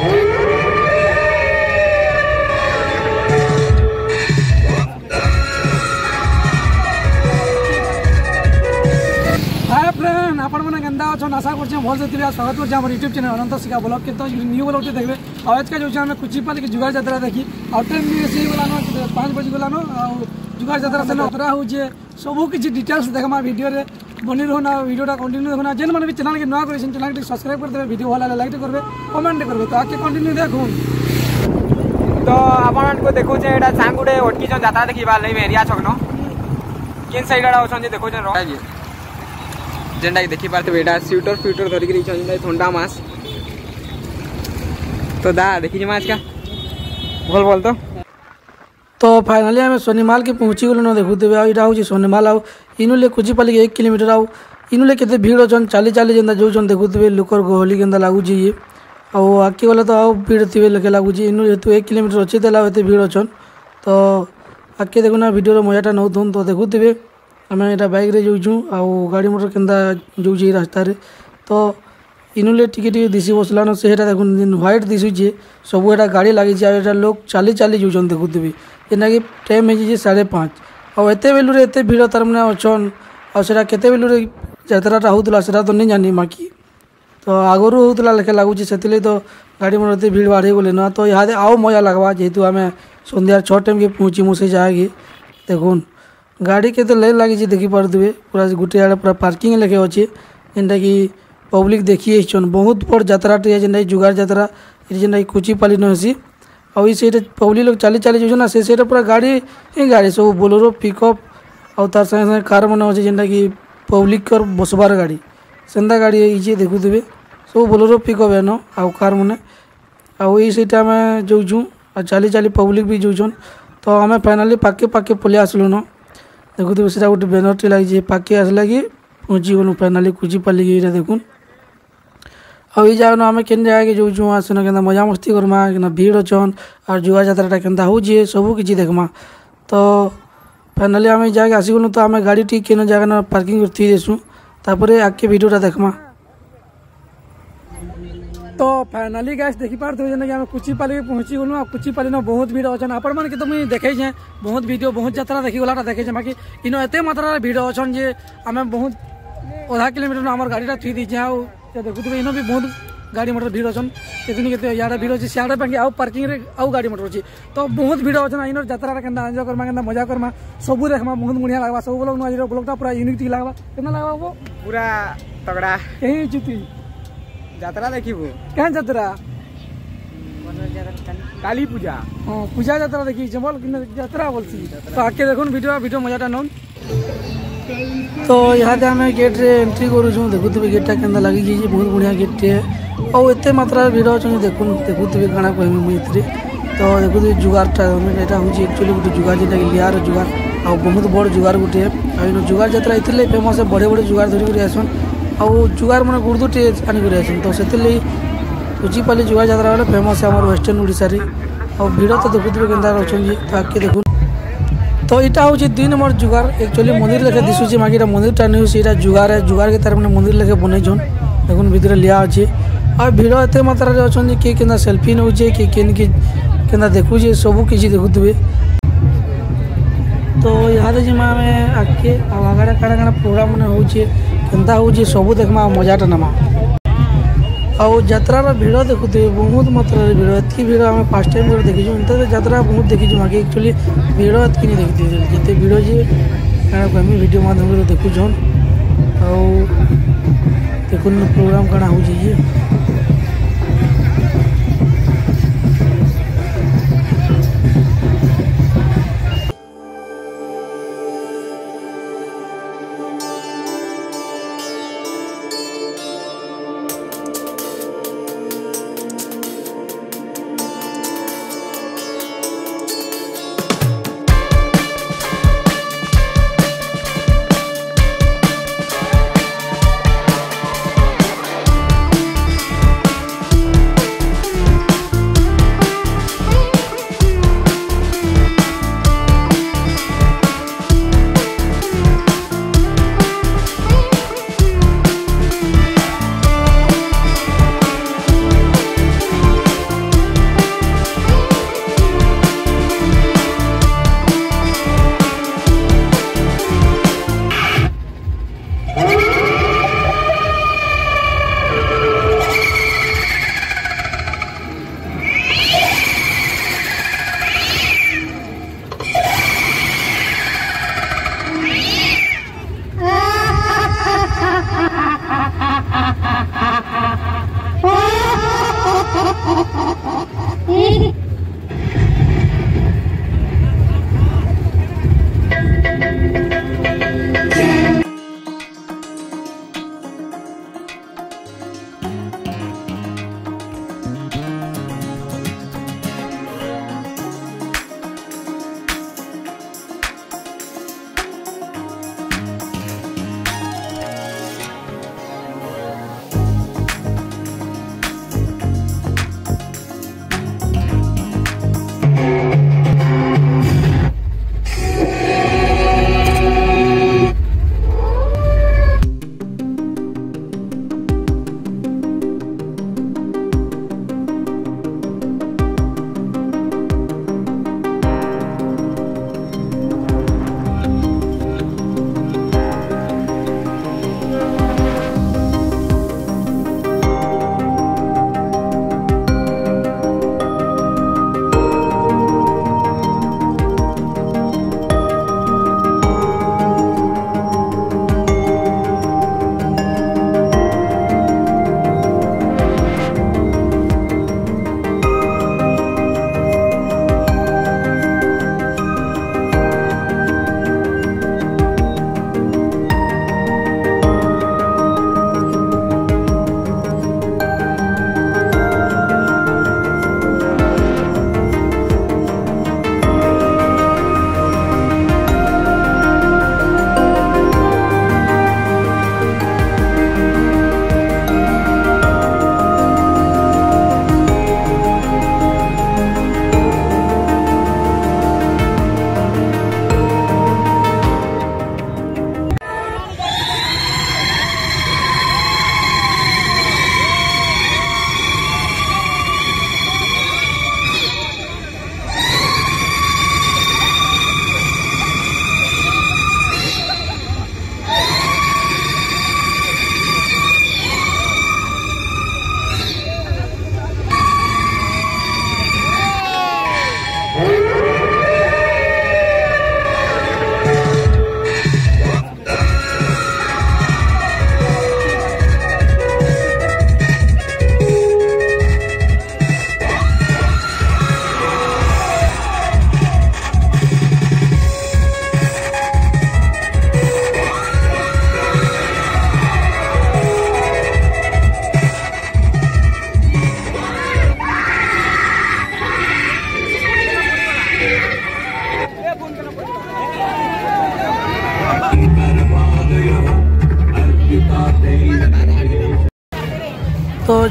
আপনার কেন্দা আছেন আশা করছি ভালো থাকবে স্বাগত করছি আমার YouTube channel Ananta Shikha vlog কিন্তু নিউ ব্লগটি দেখবে আজকে যাচ্ছি আমি কুচিপালি যুগার যাত্রা দেখি আউটার নিয়ে সেই গলানো পাঁচ বজে গলানো আর जुगार जात्रा से उतरा होजे सबू किसी डिटेल्स देखा भिडियो बनी रहा भिडियोटा कंटिन्यू देखना जेन मैंने भी चैनल के नुआ कर चैनल के सब्सक्राइब करते भिड भल लाइक करेंगे कमेंट करेंगे तो आगे कंटिन्यू देख तो आपको देखुचे यहाँ सांग गोटे अटकी जाता देखा नहीं एरिया छकन किन सैड अच्छे देखुन जेनटा कि देखिपारे यहाँ स्वीटर फ्यूटर धरिकी थंडा मास तो दा देखी आज का भल भल तो ତ ଫାଇନାଲି ଆମେ ସୋନିମାଲକେ ପହଞ୍ଚିଗଲୁନ ଦେଖୁଥିବେ ଆଉ ଇଟା ହେଉଛି ସୋନିମାଲ ଆଉ ଇନୁଲେ କୁଚିପାଲିକି ଏକ କିଲୋମିଟର ଆଉ ଇନୁଲେ କେତେ ଭିଡ଼ ଅଛନ୍ ଚାଲି ଚାଲି ଯେନ୍ତା ଯାଉଛନ୍ ଦେଖୁଥିବେ ଲୋକର ଗହଲି କେନ୍ତା ଲାଗୁଛି ଇଏ ଆଉ ଆଗ୍କେ ଗଲେ ତ ଆଉ ଭିଡ଼ ଥିବେ ଲେଖେ ଲାଗୁଛି ଇନୁ ଯେହେତୁ ଏକ କିଲୋମିଟର ଅଛି ଦେଲା ଏତେ ଭିଡ଼ ଅଛନ୍ ତ ଆଗ୍କେ ଦେଖୁନା ଭିଡ଼ିଓର ମଜାଟା ନେଉଥୁନ୍ ତ ଦେଖୁଥିବେ ଆମେ ଏଇଟା ବାଇକ୍ରେ ଯାଉଛୁଁ ଆଉ ଗାଡ଼ି ମଟର କେନ୍ତା ଯାଉଛି ରାସ୍ତାରେ ତ इनुले टिके टिके दिशी बसलान से देख ह्वैट दिशुचे सब एटा गाड़ी लगे आटार लोक चाली चाली जाऊन देखुद इन्हें कि टाइम हो साढ़े पाँच आत बेलूर एत भिड़ तार मैंने अच्छन आटा के बेलूर होता से तो नहीं जानी माकि तो आगुरी होता लेखे लगुच से तो गाड़ी मैं भिड़ बाढ़ गलेन तो यहाँ आउ मजा लगवा जेहतु आम सन्दार छः टाइम के पहुँचमु से जगह देख गाड़ी के तो लाइन लगे देखी पारे पूरा गोटे आड़े पूरा पार्किंग लेखे अच्छे जेनटा कि पब्लिक देखिए बहुत बड़ जतराटे जेन जुगार जतरा जेनटा कुचिपाली नसी आई से पब्लिक लोग चली चली जाऊन से पूरा गाड़ी ही गाड़ी सब बोलेरो पिकअप आउ तार संगे संगे कार मैंने अच्छे जेनटा कि पब्लिक बसबार गाड़ी से गाड़ी ये थे सब बोलेरो पिकअप एन आउ कार मैंने आई यहीटा आम जाऊँ आ चली चली पब्लिक भी जाऊन तो आम फाइनाली पाके पाके आसल न देखु थे गोटे बैनर टे लगे पाके आसला कि पहुँची गलु फाइनाली पाली देखुन અવી જાનો અમે ક્યાં જઈએ કે જો જુઆસન કે મજા મસ્તી કરમાં કે ભીડ ઓછન আর જુવા જત્રા કેંદા હોજે સબુ કી જી દેખમા તો ફાઇનલી અમે જાગ આસી કો તો અમે ગાડી ઠીક કેનો જાગન પાર્કિંગ કર થી દેસુ તાપરે આકે વિડિયો રા દેખમા તો ફાઇનલી ગાઈસ દેખી પર દો જન કે અમે કુચીપલી પહોંચી કો કુચીપલી નો બહુત ભીડ ઓછન આપર મને કે તમે દેખાઈ છે બહુત ભીડ બહુત જત્રા દેખીલા દેખાઈ છે બાકી કીનો એતે મતરા વિડિયો ઓછન જે અમે બહુત ઓધા કિલોમીટર નો અમાર ગાડી રા થી દીજે देखुवे इन भी बहुत गाड़ी मटर भिड अच्छे देखुन यार भिड अच्छे सियाड़े बाकी आउ पार्किंग आउ गाड़ी मटर अच्छे तो बहुत भिड अच्छा इन जतार के एंजय करमा के मजा करमा सब देखा बहुत बढ़िया लगवा सब ब्लग आज ब्लगटा पूरा यूनिक लगवा के लगवा वो पूरा तगड़ा कहीं जुति जतरा देखू क्या जतरा काली पूजा हाँ पूजा जतरा देखी जमल जतरा बोलती तो आके देखो भिडियो भिडियो मजाटा नौन तो यहाँ आम गेट एंट्री करुँ देखु गेटा के लगे बहुत बढ़िया गेटे आउ एत मात्र भिड़ अच्छा देखु देखुवे काଣା कहमी मुझे तो देखु जुगारटा यहाँ हूँ एक्चुअली गोटे जुगार जेटा कि लियार जुगार आ बहुत बड़ जुगार गोटे आइन जुगार जितरा ये फेमस बड़े बड़े जुगार धरिक आसन आउ जुगार मैंने गुर्दुटे आनिक आसन तो से बुझीपाली जुगार जितरा फेमस आम वेस्टर्न ओडार आ भिड़ तो देखुवे के अच्छा तो आगे देखु तो, तो यहाँ हूँ दुई नंबर जुगार एक्चुअली मंदिर लेखे दिशुचे बाकी मंदिर टाइम नहीं हूँ जुगारे जुगार के तार मंदिर लेखे बनई छन देख भितर लिया अच्छे आ भिड़ एत मात्रा अच्छा किए के सेल्फी नौचे किए किन किए के देखुचे सबकि देखु थे तो यहाँ जी जीमा आम आगे आगे कण कण प्रोग्राम मैंने होता हूँ सब देखमा मजाटा नमा आतार भिड़ देखु बहुत मात्रा भिड़ इतनी भिड़ आम फास्ट टाइम जो देखी इंटर जरा बहुत देखी आगे एक्चुअली भिड़ इतक नहीं देखी जिते भिड़ जी क्या कहमी भिड मध्यम देखुन आ देख प्रोग्राम क्या हो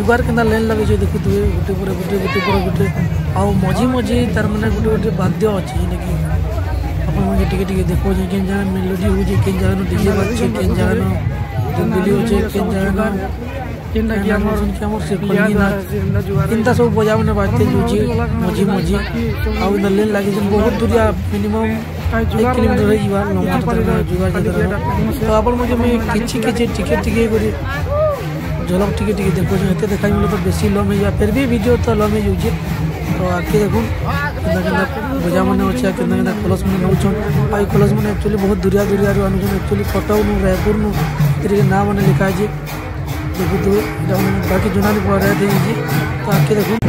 जुगार केन्दा लेन लगे देखुए गोटे पर गोटे गोटे पर गोटे आउ मझी मझी तार मैंने गोटे गोटे वाद्य अच्छे जेने कि আপনাদের টিকে টিকে দেখো যে কেন জায়গা মেলোডি হচ্ছে কেন জায়গা ডিজে বাজছে কেন জায়গা দিল্লি হচ্ছে কেন জায়গা যেটা কি আমার কি আমার সে কলি না ইনতা সব বজাবনে বাজতে জুজি মজি মজি আউ নলে লাগি যে বহুত দূরিয়া মিনিমাম কিলোমিটার হয়ে যা লম্বা যুগা তো আপনার মধ্যে কিছু কিছু টিকে টিকে করে ঝলক টিকে টিকে দেখুছি এতে দেখাই মিলে তো বেশি লম হয়ে যায় ফের বি ভিডিও তো লম হয়ে যাচ্ছে তো আগে দেখুন কেনা কেনা বোঝা মানে অছে কেনা কেনা কলস মানে নৌছন আর কলস মানে একচুয়ালি বহুত দূরিয়া দূরিয়া আনুছন একচুয়ালি কটক নু রায়পুর নু এটিকে না মানে লেখা আছে দেখুন বাকি জোনালি পড়া দিয়ে তো আগে দেখুন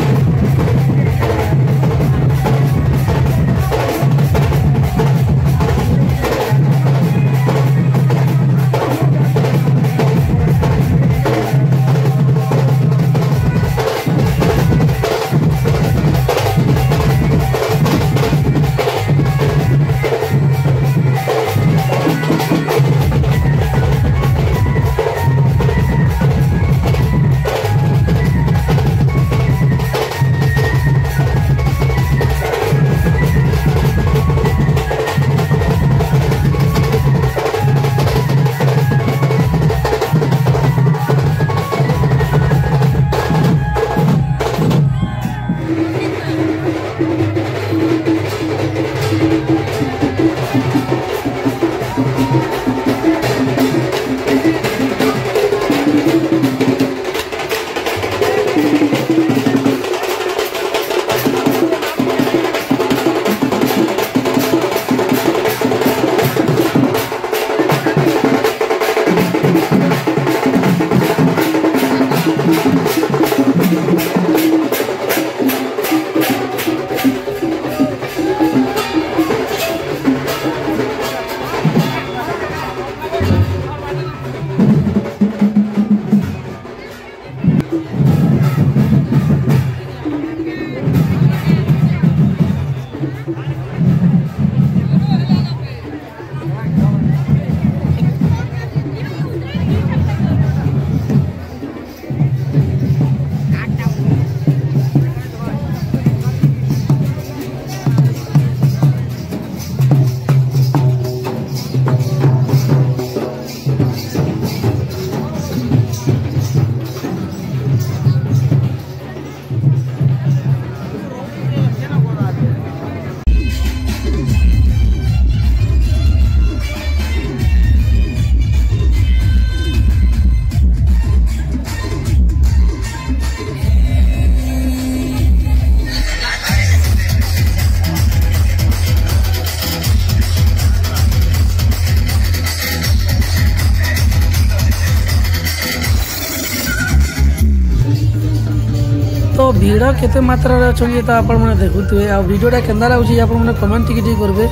भिड़ के मात्रा अच्छे तो आपने देखुए आडियोटा के लगे आप कमेंट टी करेंगे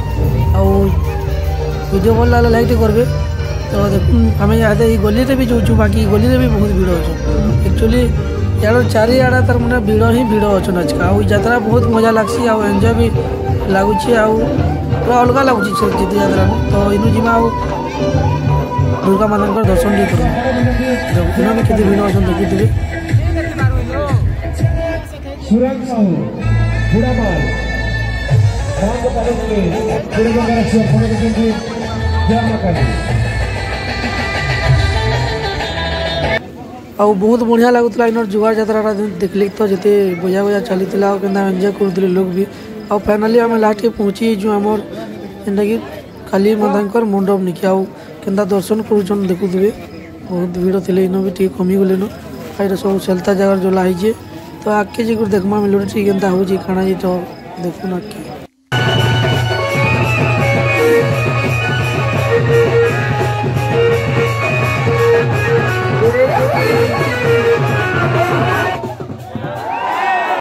आडियो भल लगे लाइक टी करेंगे तो आम ये गली से भी जाऊँ बाकी गली से भी बहुत भिड़ अच्छे एक्चुअली यार चार आड़ा तार मैंने भिड़ ही भिड़ अच्छे आज का आतरा बहुत मजा लग्सी आउ एंजय भी लगुच पूरा अलग लगुच जितयात्रा तो इन जीवा आ दुर्गा मान दर्शन भी करते भिड़ अच्छे आउ बहुत बढ़िया लगुला इन जुआर जतरा देखली तो जिते बजा बोझा चली एंजय कर लोक भी आउ फाइनाली आम लास्ट के पहुँची जो आम जेनटा कि काली माता मंडप निके आंदा दर्शन कर देखु थे बहुत भिड़ इन भी टे कमी गलेन आई सब सेलता जगार जोलाइजे तो आगे जी गुरु देखमा मिलूर ठीक एंता हो जी खाना जी तो देखो ना कि